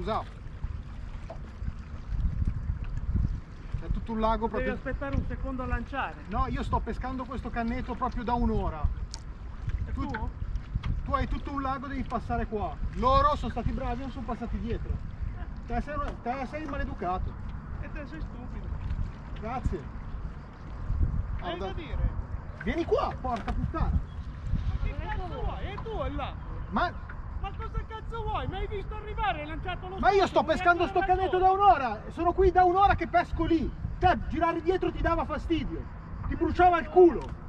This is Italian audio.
Scusa. È tutto un lago Devi proprio. aspettare un secondo a lanciare. No, io sto pescando questo cannetto proprio da un'ora. È Tu- tuo? Tu hai tutto un lago, devi passare qua. Loro sono stati bravi, non sono passati dietro. Te sei, te sei maleducato. E te sei stupido. Grazie. Hai da dire? Vieni qua, porca puttana. Ma che cazzo vuoi? E tu è là. Ma, Ma cosa cazzo vuoi? Mi hai visto arrivare hai lanciato lo ma io sto pescando sto cannetto da un'ora. Sono qui da un'ora che pesco lì. Te girare dietro ti dava fastidio. Ti bruciava il culo.